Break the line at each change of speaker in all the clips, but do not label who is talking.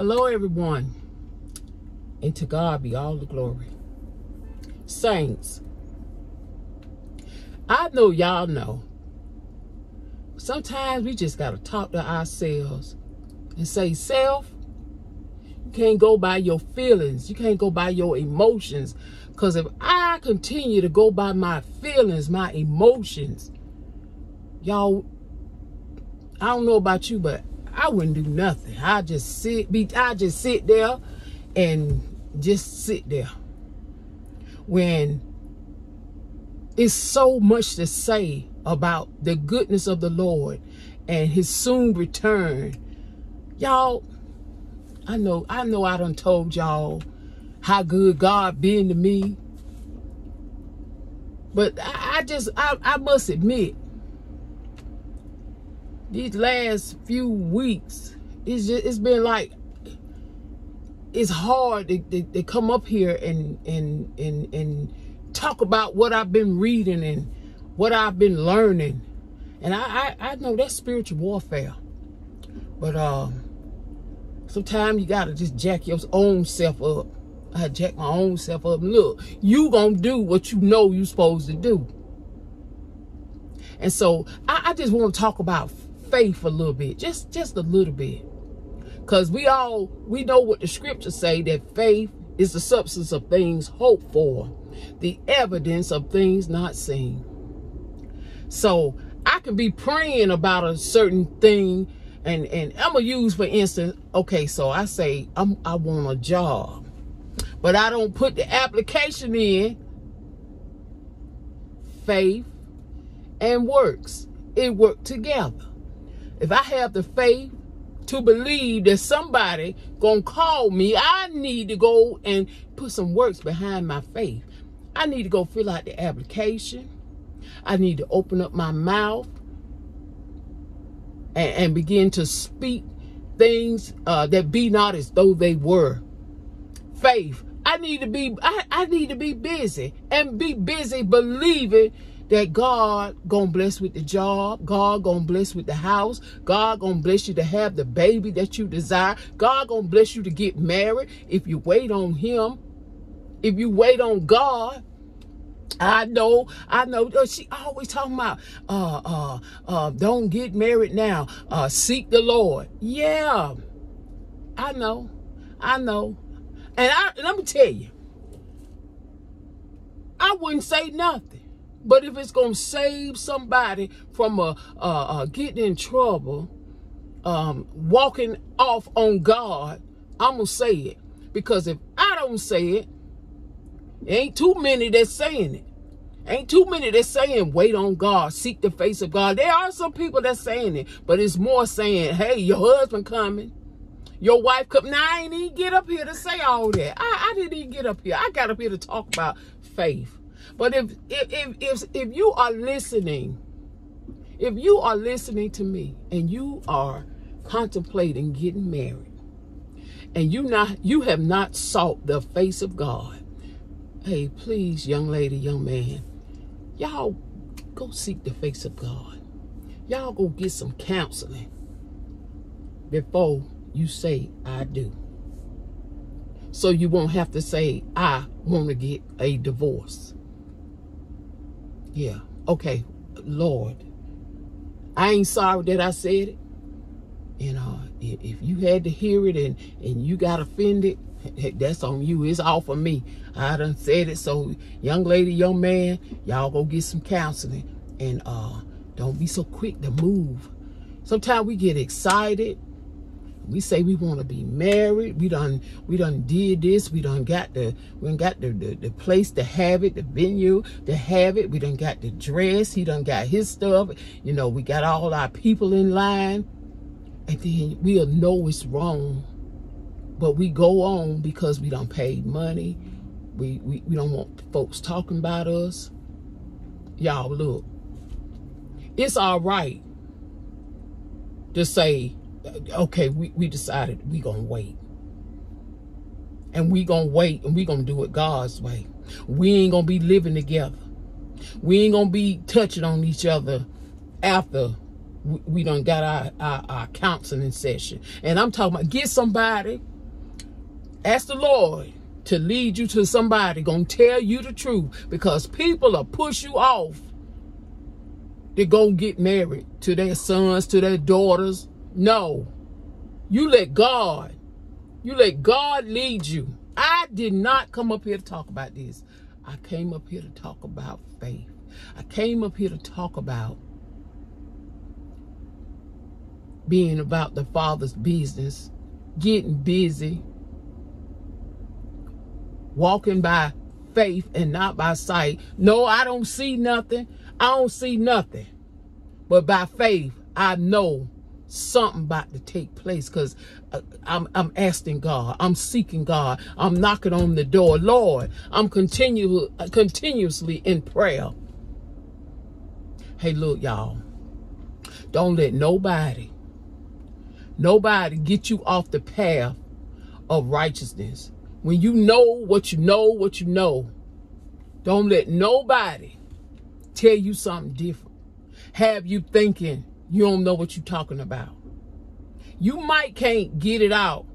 Hello, everyone. And to God be all the glory. Saints, I know y'all know. Sometimes we just got to talk to ourselves and say, Self, you can't go by your feelings. You can't go by your emotions. Because if I continue to go by my feelings, my emotions, y'all, I don't know about you, but I wouldn't do nothing. I just sit, be, I just sit there and just sit there. When it's so much to say about the goodness of the Lord and his soon return. Y'all, I know, I know I done told y'all how good God been to me. But I, I just, I, I must admit, these last few weeks, it's just, it's been like, it's hard to, to, to come up here and, and, and, and talk about what I've been reading and what I've been learning. And I, I, I know that's spiritual warfare. But um, sometimes you got to just jack your own self up. I jack my own self up. Look, you to do what you know you're supposed to do. And so I, I just want to talk about faith a little bit. Just, just a little bit. Because we all, we know what the scriptures say that faith is the substance of things hoped for, the evidence of things not seen. So I can be praying about a certain thing and, and I'm to use, for instance, okay, so I say I'm, I want a job, but I don't put the application in faith and works. It work together. If I have the faith to believe that somebody gonna call me, I need to go and put some works behind my faith. I need to go fill out the application. I need to open up my mouth and, and begin to speak things uh, that be not as though they were. Faith. I need to be I, I need to be busy and be busy believing that God gonna bless with the job, God gonna bless with the house, God gonna bless you to have the baby that you desire, God gonna bless you to get married if you wait on him, if you wait on God. I know, I know. Uh, she always talking about, uh, uh, uh, don't get married now. Uh, seek the Lord. Yeah, I know, I know. And I, let me tell you, I wouldn't say nothing. But if it's going to save somebody from a, uh, uh, getting in trouble, um, walking off on God, I'm going to say it. Because if I don't say it, ain't too many that's saying it. Ain't too many that's saying, wait on God, seek the face of God. There are some people that's saying it, but it's more saying, hey, your husband coming. Your wife come. Now, I ain't even get up here to say all that. I, I didn't even get up here. I got up here to talk about faith. But if, if, if, if, if you are listening, if you are listening to me and you are contemplating getting married and you not you have not sought the face of God, hey, please, young lady, young man, y'all go seek the face of God. Y'all go get some counseling before you say, I do. So you won't have to say, I want to get a divorce. Yeah. Okay. Lord, I ain't sorry that I said it. You know, if you had to hear it and, and you got offended, that's on you. It's all for me. I done said it. So young lady, young man, y'all go get some counseling. And uh, don't be so quick to move. Sometimes we get excited we say we want to be married. We done we done did this. We done got the we done got the, the, the place to have it, the venue to have it. We done got the dress. He done got his stuff. You know, we got all our people in line. And then we'll know it's wrong. But we go on because we don't pay money. We, we, we don't want folks talking about us. Y'all, look. It's all right to say, okay, we, we decided we gonna wait. And we gonna wait and we gonna do it God's way. We ain't gonna be living together. We ain't gonna be touching on each other after we, done got our, our, our counseling session. And I'm talking about get somebody Ask the Lord to lead you to somebody gonna tell you the truth because people will push you off to go get married to their sons, to their daughters. No. You let God, you let God lead you. I did not come up here to talk about this. I came up here to talk about faith. I came up here to talk about being about the Father's business, getting busy, walking by faith and not by sight. No, I don't see nothing. I don't see nothing. But by faith, I know something about to take place because uh, I'm, I'm asking God. I'm seeking God. I'm knocking on the door. Lord, I'm continue, continuously in prayer. Hey, look, y'all. Don't let nobody, nobody get you off the path of righteousness. When you know what you know, what you know, don't let nobody tell you something different. Have you thinking you don't know what you're talking about. You might can't get it out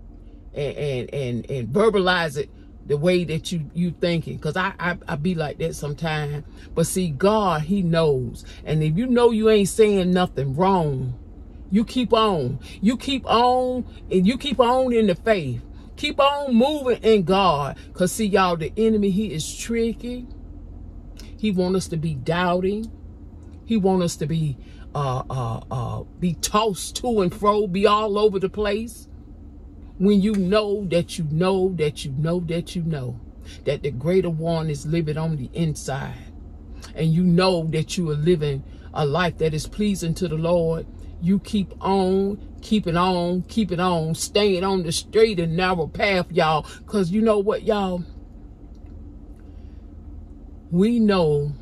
and and and, and verbalize it the way that you you thinking. Because I, I i be like that sometimes but see god he knows. And if you know you ain't saying nothing wrong you keep on. You keep on and you keep on in the faith. Keep on moving in god. Because see y'all the enemy he is tricky. He want us to be doubting. He want us to be uh, uh, uh, be tossed to and fro, be all over the place. When you know that you know that you know that you know that the greater one is living on the inside. And you know that you are living a life that is pleasing to the Lord. You keep on, keep it on, keep it on, staying on the straight and narrow path, y'all. Because you know what, y'all? We know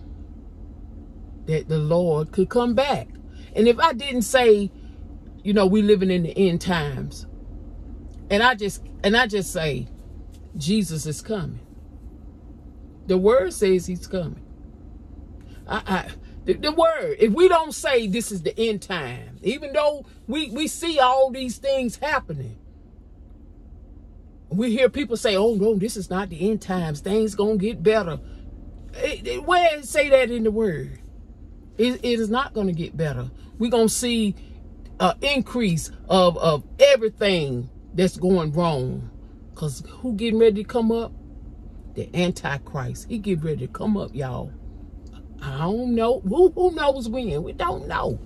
that the Lord could come back. And if I didn't say, you know, we living in the end times, and I just and I just say, Jesus is coming. The word says he's coming. I, I the, the, word, if we don't say this is the end time, even though we, we see all these things happening, we hear people say, oh no, this is not the end times. Things gonna get better. It, it, where say that in the word? It, it is not going to get better. We're going to see an increase of, of everything that's going wrong. Because who getting ready to come up? The Antichrist. He getting ready to come up, y'all. I don't know. Who, who knows when? We don't know.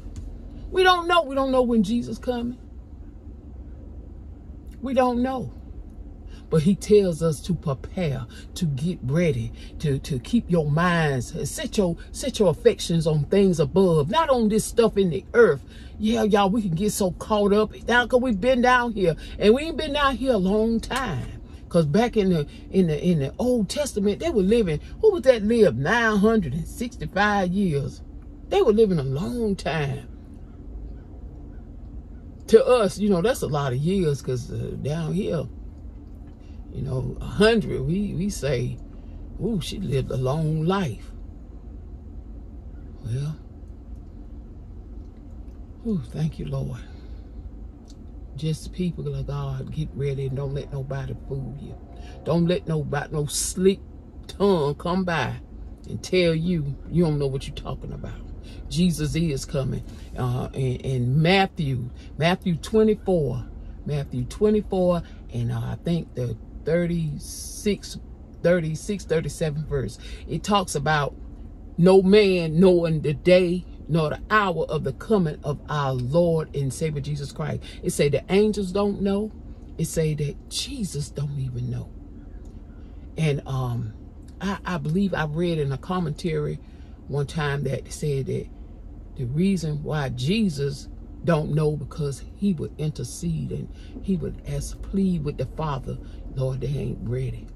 We don't know. We don't know when Jesus coming. We don't know. But he tells us to prepare, to get ready, to, to keep your minds, set your, set your affections on things above, not on this stuff in the earth. Yeah, y'all, we can get so caught up now because we've been down here and we ain't been down here a long time. Cause back in the in the in the Old Testament, they were living. Who was that live 965 years? They were living a long time. To us, you know, that's a lot of years. Cause uh, down here, you know, a hundred, we, we say, ooh, she lived a long life. Well, ooh, thank you, Lord. Just people of God, get ready and don't let nobody fool you. Don't let nobody, no slick tongue come by and tell you you don't know what you're talking about. Jesus is coming. Uh, in, in Matthew, Matthew 24, Matthew 24, and uh, I think the 36, 36, 37 verse. It talks about no man knowing the day nor the hour of the coming of our Lord and Savior Jesus Christ. It say the angels don't know. It say that Jesus don't even know. And um, I, I believe I read in a commentary one time that said that the reason why Jesus don't know because he would intercede and he would ask plead with the Father Lord, they ain't ready.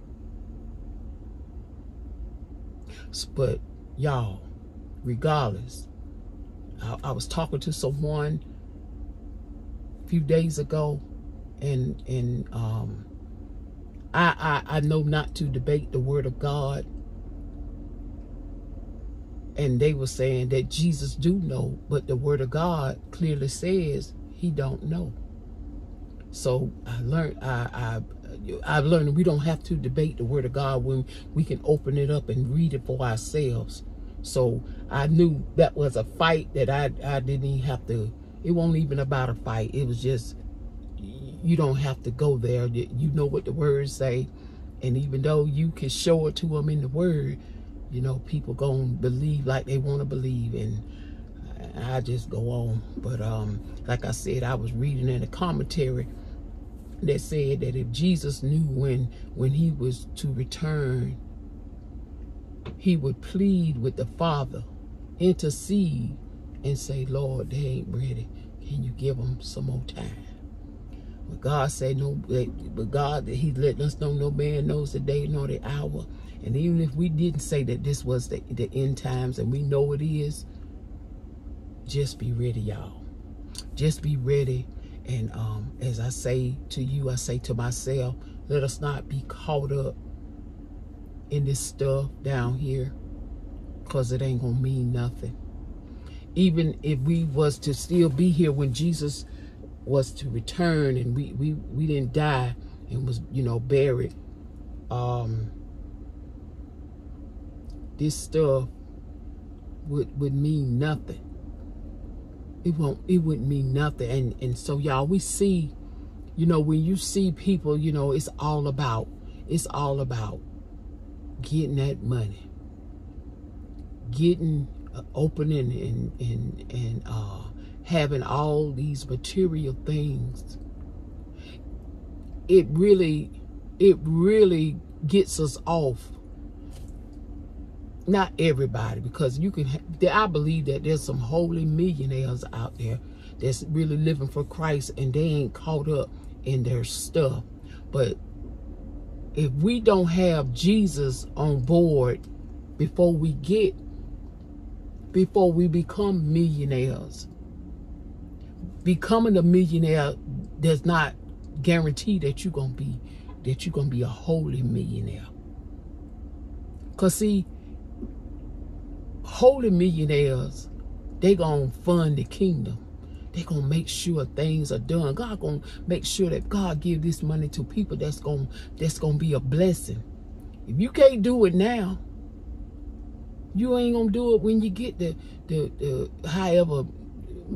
But y'all, regardless, I, I, was talking to someone a few days ago, and and um, I, I I know not to debate the word of God, and they were saying that Jesus do know, but the word of God clearly says he don't know. So I learned, I, I, I've learned we don't have to debate the word of God when we can open it up and read it for ourselves. So I knew that was a fight that I, I didn't even have to, it wasn't even about a fight. It was just, you don't have to go there. You know what the words say. And even though you can show it to them in the word, you know, people going to believe like they want to believe. And I just go on. But um, like I said, I was reading in a commentary that said that if Jesus knew when when he was to return, he would plead with the Father, intercede, and say, Lord, they ain't ready. Can you give them some more time? But God said no, but God, He letting us know no man knows the day nor the hour. And even if we didn't say that this was the, the end times and we know it is, just be ready, y'all. Just be ready. And um, as I say to you, I say to myself, let us not be caught up in this stuff down here because it ain't going to mean nothing. Even if we was to still be here when Jesus was to return and we, we, we didn't die and was, you know, buried, um, this stuff would, would mean nothing. It won't, it wouldn't mean nothing. And, and so y'all, we see, you know, when you see people, you know, it's all about, it's all about getting that money, getting, uh, opening and, and, and, uh, having all these material things, it really, it really gets us off. Not everybody, because you can, I believe that there's some holy millionaires out there that's really living for Christ and they ain't caught up in their stuff. But if we don't have Jesus on board before we get, before we become millionaires, becoming a millionaire does not guarantee that you're gonna be that you're gonna be a holy millionaire. Cause see, holy millionaires, they gonna fund the kingdom. They gonna make sure things are done. God gonna make sure that God give this money to people that's gonna that's gonna be a blessing. If you can't do it now, you ain't gonna do it when you get the the, the however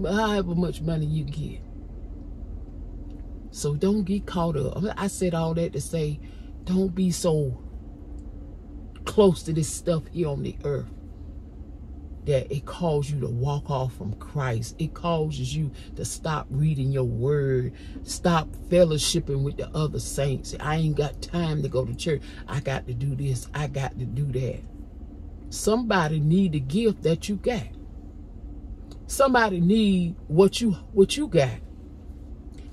however much money you get. So don't get caught up. I said all that to say, don't be so close to this stuff here on the earth that it calls you to walk off from Christ. It causes you to stop reading your word, stop fellowshipping with the other saints. I ain't got time to go to church. I got to do this. I got to do that. Somebody need the gift that you got somebody need what you what you got.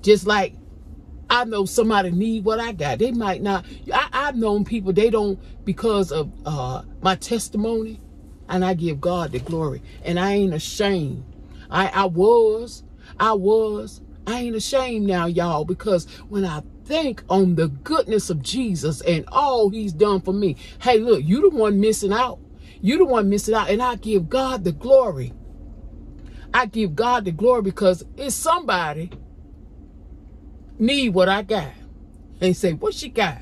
Just like I know somebody need what I got. They might not. I, I've known people, they don't, because of uh, my testimony, and I give God the glory. And I ain't ashamed. I, I was, I was, I ain't ashamed now, y'all, because when I think on the goodness of Jesus and all he's done for me, hey, look, you the one missing out. You the one missing out, and I give God the glory. I give God the glory because it's somebody need what I got. And say, what she got?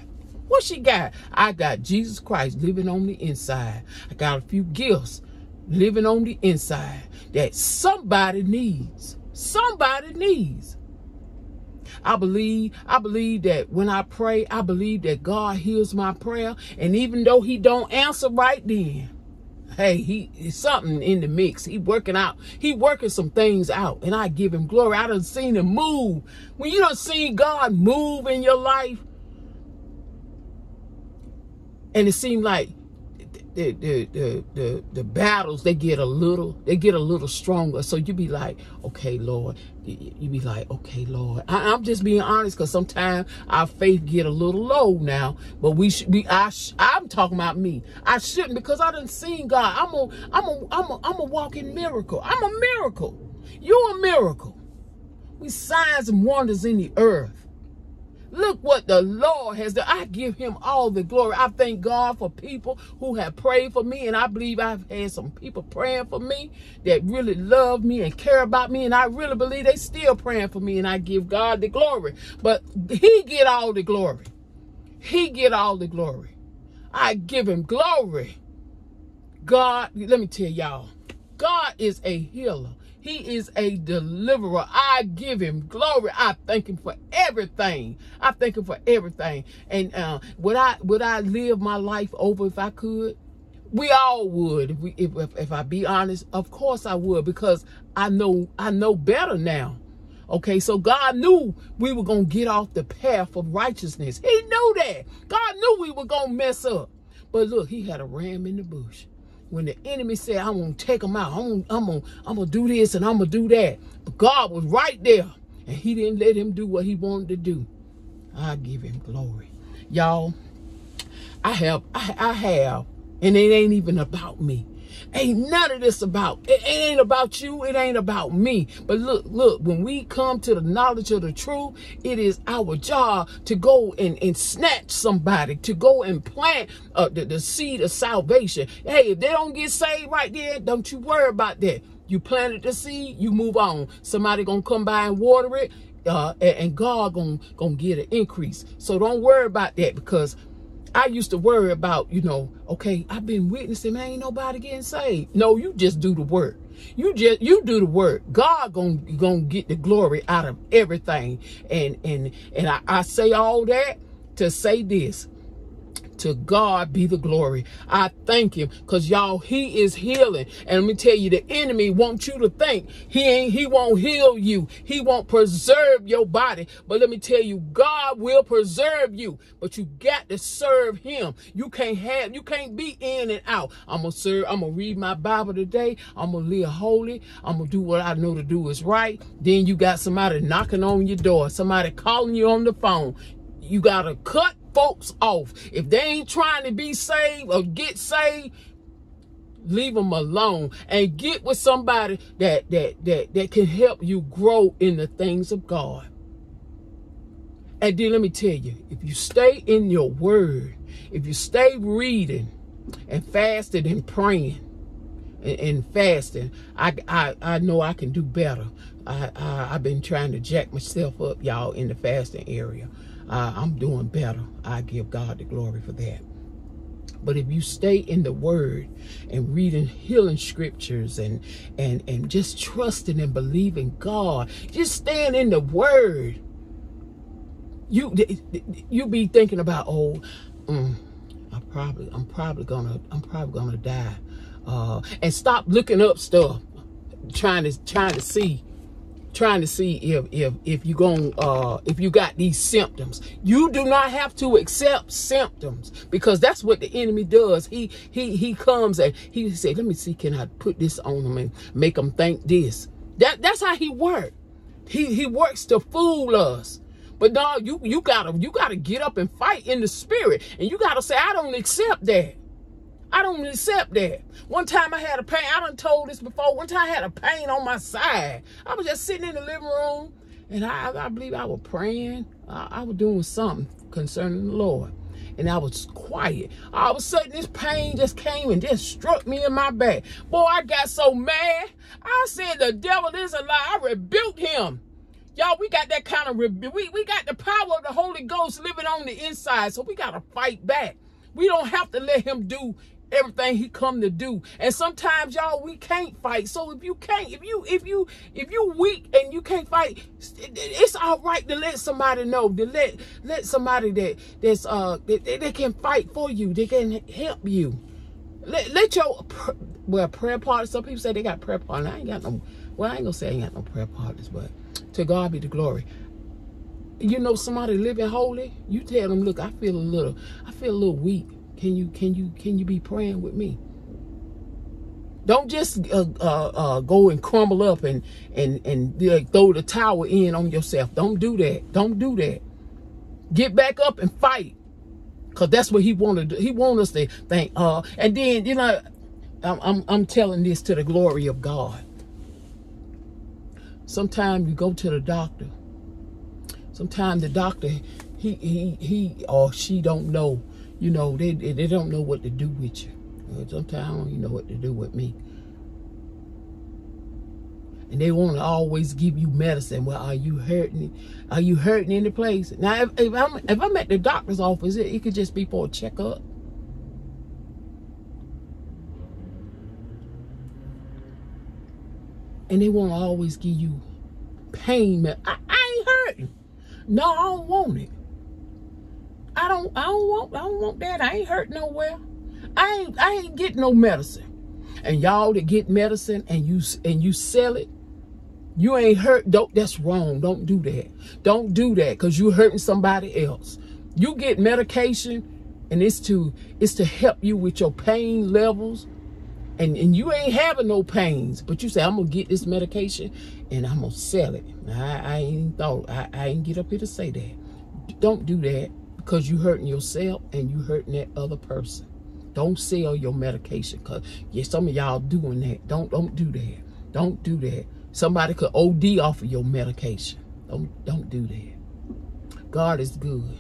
What she got? I got Jesus Christ living on the inside. I got a few gifts living on the inside that somebody needs. Somebody needs. I believe, I believe that when I pray, I believe that God hears my prayer. And even though he don't answer right then, hey, he something in the mix. He working out. He working some things out. And I give him glory. I done seen him move. When you don't see God move in your life, and it seemed like the, the, the, the, the battles, they get a little, they get a little stronger. So you be like, okay, Lord, you be like, okay, Lord. I, am just being honest because sometimes our faith get a little low now, but we should be, I, I'm talking about me. I shouldn't because I didn't see God. I'm a, I'm a, I'm a, I'm a walking miracle. I'm a miracle. You're a miracle. We signs and wonders in the earth. Look what the Lord has done. I give him all the glory. I thank God for people who have prayed for me. And I believe I've had some people praying for me that really love me and care about me. And I really believe they still praying for me. And I give God the glory. But he get all the glory. He get all the glory. I give him glory. God, let me tell y'all, God is a healer. He is a deliverer. I give him glory. I thank him for everything. I thank him for everything. And uh, would I would I live my life over if I could? We all would. If, we, if, if, if I be honest, of course I would because I know I know better now. Okay, so God knew we were going to get off the path of righteousness. He knew that. God knew we were going to mess up. But look, he had a ram in the bush when the enemy said, I'm going to take them out, I'm, I'm going I'm to do this and I'm going to do that. But God was right there and he didn't let him do what he wanted to do. I give him glory. Y'all, I have, I, I have, and it ain't even about me. Ain't none of this about, it ain't about you, it ain't about me. But look, look, when we come to the knowledge of the truth, it is our job to go and, and snatch somebody, to go and plant uh, the, the seed of salvation. Hey, if they don't get saved right there, don't you worry about that. You planted the seed, you move on. Somebody gonna come by and water it, uh, and God gonna, gonna get an increase. So don't worry about that because I used to worry about, you know, okay, I've been witnessing, man, ain't nobody getting saved. No, you just do the work. You just you do the work. God gonna gonna get the glory out of everything. And and and I, I say all that to say this. To God be the glory. I thank him because y'all, he is healing. And let me tell you, the enemy wants you to think he ain't, he won't heal you. He won't preserve your body. But let me tell you, God will preserve you. But you got to serve him. You can't have, you can't be in and out. I'm going to serve, I'm going to read my Bible today. I'm going to live holy. I'm going to do what I know to do is right. Then you got somebody knocking on your door, somebody calling you on the phone. You got to cut folks off. If they ain't trying to be saved or get saved, leave them alone and get with somebody that that that that can help you grow in the things of God. And then let me tell you, if you stay in your word, if you stay reading and fasting and praying and, and fasting, I, I I know I can do better. I, I I've been trying to jack myself up, y'all, in the fasting area uh, I'm doing better. I give God the glory for that. But if you stay in the word and reading healing scriptures and and and just trusting and believing God, just staying in the word, you you be thinking about oh, mm, I probably I'm probably gonna I'm probably gonna die, uh, and stop looking up stuff, trying to trying to see trying to see if if if you going uh if you got these symptoms. You do not have to accept symptoms because that's what the enemy does. He he he comes and he say let me see can i put this on them and make them think this? That that's how he works he he works to fool us. But dog you you gotta you gotta get up and fight in the spirit. And you gotta say i don't accept that I don't accept that. One time I had a pain. I done told this before. One time I had a pain on my side. I was just sitting in the living room, and I, I believe I was praying. I, I was doing something concerning the Lord. And I was quiet. All of a sudden, this pain just came and just struck me in my back. Boy, I got so mad. I said, the devil is a lie. I rebuked him. Y'all, we got that kind of, we, we got the power of the Holy Ghost living on the inside, so we got to fight back. We don't have to let him do everything he come to do. And sometimes y'all we can't fight. So if you can't, if you if you if you weak and you can't fight, it's all right to let somebody know. To let let somebody that that's uh that, that can fight for you. They can help you. Let, let your well prayer partners. Some people say they got prayer partners. I ain't got no. Well, I ain't gonna say I ain't got no prayer partners, but to God be the glory you know somebody living holy you tell them look i feel a little i feel a little weak can you can you can you be praying with me? Don't just uh, uh, uh, go and crumble up and and and throw the tower in on yourself. Don't do that. Don't do that. Get back up and fight, cause that's what he wanted. He wanted us to think. Uh, and then you know, I'm I'm, I'm telling this to the glory of God. Sometimes you go to the doctor. Sometimes the doctor he he he or she don't know. You know, they they don't know what to do with you. Uh, sometimes I don't even know what to do with me. And they want to always give you medicine. Well, are you hurting? Are you hurting any place? Now, if, if I'm if I'm at the doctor's office, it, it could just be for a checkup. And they want to always give you pain. I, I ain't hurting. No, I don't want it. I don't I don't want I don't want that. I ain't hurt nowhere. I ain't I ain't getting no medicine. And y'all that get medicine and you and you sell it, you ain't hurt. Don't that's wrong. Don't do that. Don't do that because you're hurting somebody else. You get medication and it's to it's to help you with your pain levels. And, and you ain't having no pains, but you say, I'm gonna get this medication and I'm gonna sell it. I, I ain't thought I, I ain't get up here to say that. Don't do that because you're hurting yourself and you hurting that other person. Don't sell your medication because yeah, some of y'all doing that. Don't don't do that. Don't do that. Somebody could OD off of your medication. Don't don't do that. God is good.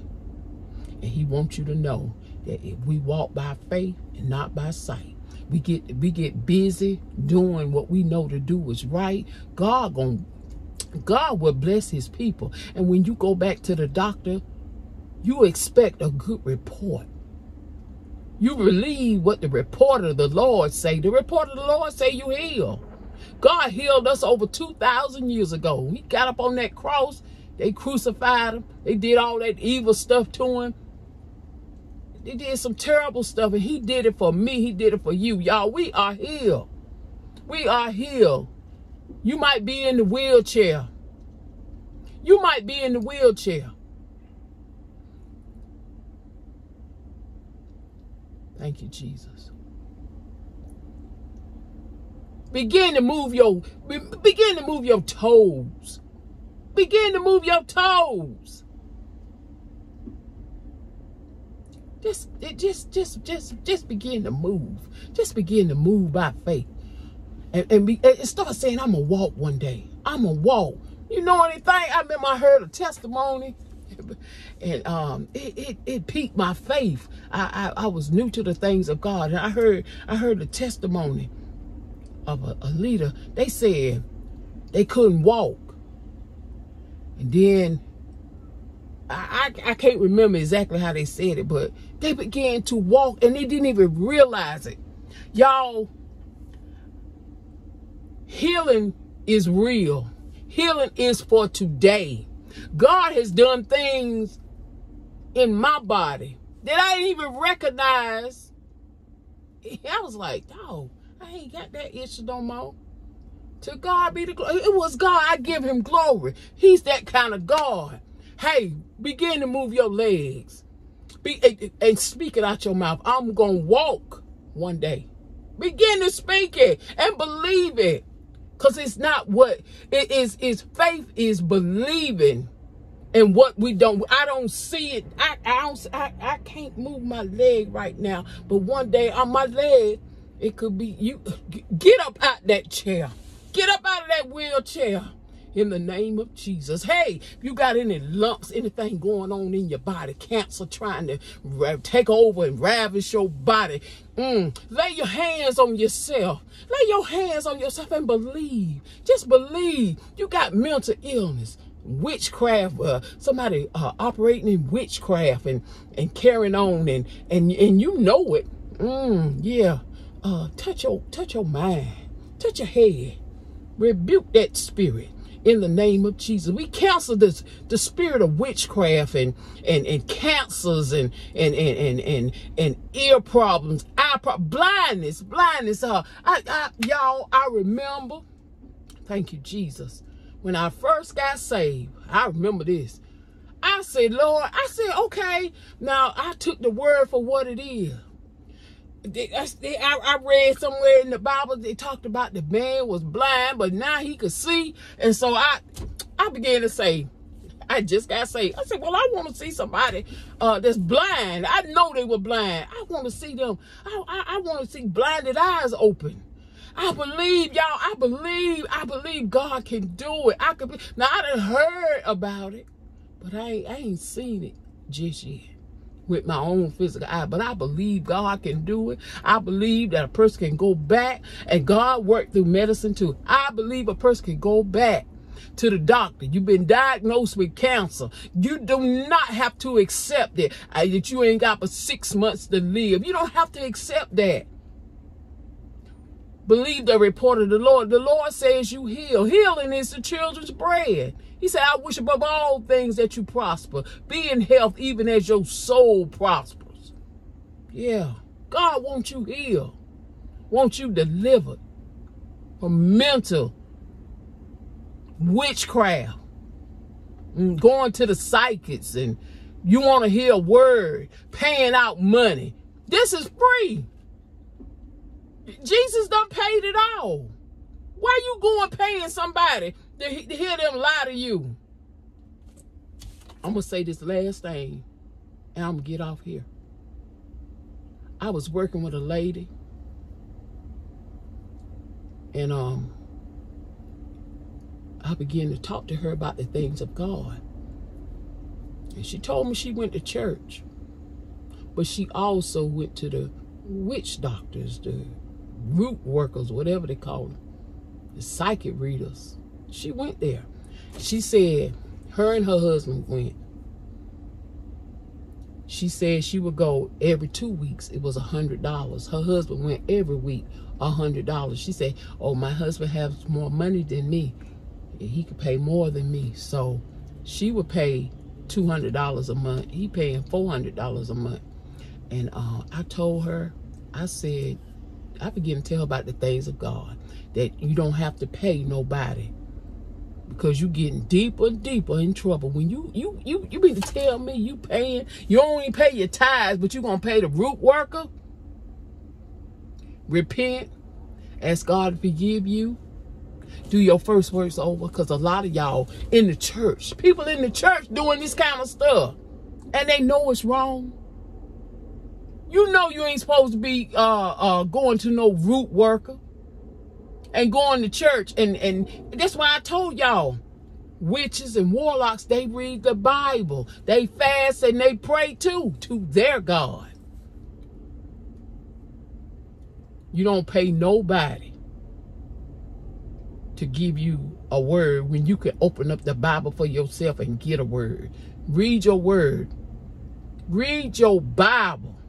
And he wants you to know that if we walk by faith and not by sight, we get we get busy doing what we know to do is right. God going God will bless his people. And when you go back to the doctor, you expect a good report. You believe what the report of the Lord say. The report of the Lord say you heal. God healed us over 2,000 years ago. He got up on that cross. They crucified him. They did all that evil stuff to him. They did some terrible stuff, and he did it for me. He did it for you. Y'all, we are healed. We are healed. You might be in the wheelchair. You might be in the wheelchair. Thank you, Jesus. Begin to move your begin to move your toes. Begin to move your toes. Just just just just just begin to move. Just begin to move by faith. And, and, be, and start saying, I'm to walk one day. I'm to walk. You know anything? I remember I heard a testimony and um, it, it, it piqued my faith. I, I, I was new to the things of God. And I heard I heard the testimony of a, a leader. They said they couldn't walk. And then I, I, I can't remember exactly how they said it, but they began to walk and they didn't even realize it. Y'all, healing is real. Healing is for today. God has done things in my body that I didn't even recognize. I was like, oh, I ain't got that issue no more. To God be the glory. It was God. I give him glory. He's that kind of God. Hey, begin to move your legs. Be, and speak it out your mouth. I'm going to walk one day. Begin to speak it and believe it. Because it's not what it is. Is faith is believing in what we don't. I don't see it. I I don't. I, I can't move my leg right now. But one day on my leg, it could be you. Get up out that chair. Get up out of that wheelchair in the name of Jesus. Hey, you got any lumps, anything going on in your body, cancer trying to take over and ravish your body, mm, lay your hands on yourself. Lay your hands on yourself and believe. Just believe. You got mental illness witchcraft uh, somebody uh, operating in witchcraft and and carrying on and and and you know it mm, yeah uh touch your touch your mind touch your head rebuke that spirit in the name of Jesus. We cancel this the spirit of witchcraft and and and cancers and and and and and, and ear problems, eye pro blindness, blindness. Uh, I, I y'all, I remember. Thank you, Jesus. When I first got saved, I remember this. I said, Lord, I said, okay. Now I took the word for what it is. I, read somewhere in the Bible they talked about the man was blind, but now he could see. And so I I began to say, I just got saved. I said, well, I want to see somebody uh, that's blind. I know they were blind. I want to see them. I, I, I want to see blinded eyes open. I believe, y'all. I believe. I believe God can do it. I could be. Now, I done heard about it, but I ain't, I ain't seen it. just yet with my own physical eye, but I believe God can do it. I believe that a person can go back and God worked through medicine too. I believe a person can go back to the doctor. You've been diagnosed with cancer. You do not have to accept it uh, that you ain't got but six months to live. You don't have to accept that. Believe the report of the Lord. The Lord says you heal. Healing is the children's bread. He said, I wish above all things that you prosper. Be in health even as your soul prospers. Yeah. God wants you healed. Wants you delivered from mental witchcraft. Mm, going to the psychics and you want to hear a word, paying out money. This is free. Jesus done paid it all. Why you going paying somebody to, to hear them lie to you? I'm going to say this last thing and I'm going to get off here. I was working with a lady and um I began to talk to her about the things of God. And she told me she went to church. But she also went to the witch doctors, the root workers, whatever they call them, the psychic readers. She went there. She said her and her husband went. She said she would go every two weeks. It was a hundred dollars. Her husband went every week, a hundred dollars. She said, "Oh, my husband has more money than me. He could pay more than me." So she would pay two hundred dollars a month. He paying four hundred dollars a month. And uh, I told her, I said, I began to tell about the things of God. That you don't have to pay nobody. Because you getting deeper and deeper in trouble. When you you you you mean to tell me you paying, you only pay your tithes, but you gonna pay the root worker? Repent, ask God to forgive you. Do your first works over. Because a lot of y'all in the church, people in the church doing this kind of stuff. And they know it's wrong. You know you ain't supposed to be uh, uh, going to no root worker and going to church. And, and that's why I told y'all, witches and warlocks, they read the Bible. They fast and they pray too, to their God. You don't pay nobody to give you a word when you can open up the Bible for yourself and get a word. Read your word. Read your Bible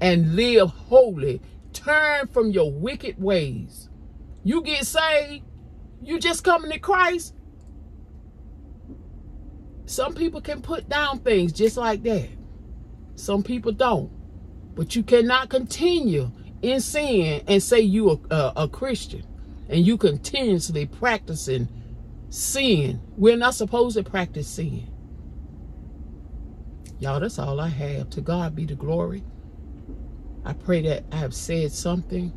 and live holy. Turn from your wicked ways. You get saved, you just coming to Christ. Some people can put down things just like that. Some people don't. But you cannot continue in sin and say you are a, a Christian and you continuously practicing sin. We're not supposed to practice sin. Y'all, that's all I have. To God be the glory. I pray that I have said something.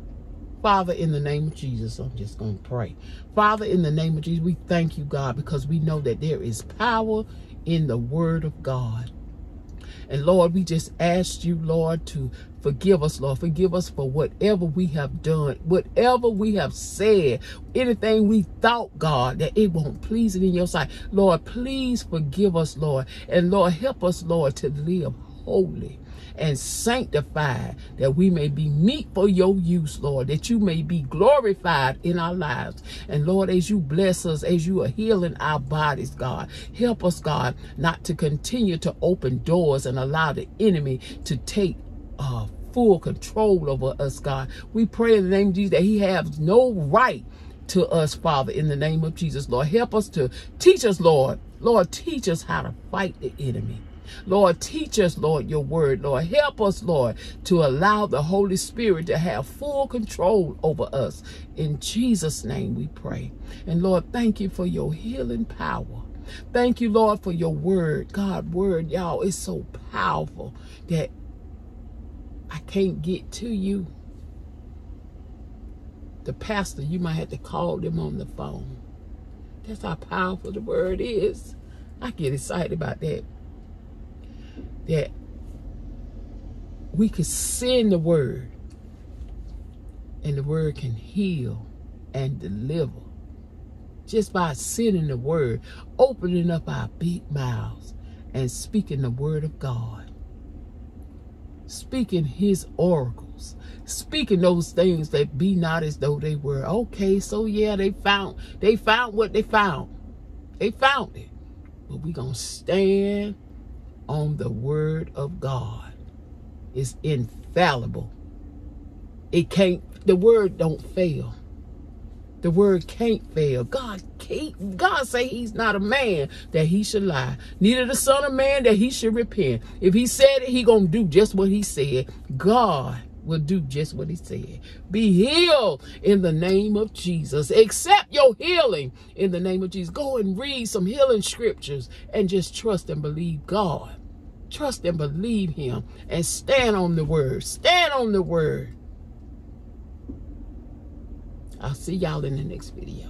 Father, in the name of Jesus, I'm just going to pray. Father, in the name of Jesus, we thank you, God, because we know that there is power in the word of God. And Lord, we just ask you, Lord, to forgive us, Lord. Forgive us for whatever we have done, whatever we have said, anything we thought, God, that it won't please it in your sight. Lord, please forgive us, Lord. And Lord, help us, Lord, to live holy and sanctified, that we may be meet for your use, Lord, that you may be glorified in our lives. And Lord, as you bless us, as you are healing our bodies, God, help us, God, not to continue to open doors and allow the enemy to take uh, full control over us, God. We pray in the name of Jesus that he has no right to us, Father, in the name of Jesus, Lord. Help us to teach us, Lord. Lord, teach us how to fight the enemy. Lord, teach us, Lord, your word. Lord, help us, Lord, to allow the Holy Spirit to have full control over us. In Jesus' name we pray. And Lord, thank you for your healing power. Thank you, Lord, for your word. God, word, y'all, is so powerful that I can't get to you. The pastor, you might have to call them on the phone. That's how powerful the word is. I get excited about that that we could send the word and the word can heal and deliver just by sending the word, opening up our big mouths and speaking the word of God. Speaking his oracles. Speaking those things that be not as though they were. Okay, so yeah, they found they found what they found. They found it. But we gonna stand on the word of God. It's infallible. It can't the word don't fail. The word can't fail. God can't, God say he's not a man that he should lie. Neither the son of man that he should repent. If he said it, he gonna do just what he said. God will do just what he said. Be healed in the name of Jesus. Accept your healing in the name of Jesus. Go and read some healing scriptures and just trust and believe God. Trust and believe him and stand on the word. Stand on the word. I'll see y'all in the next video.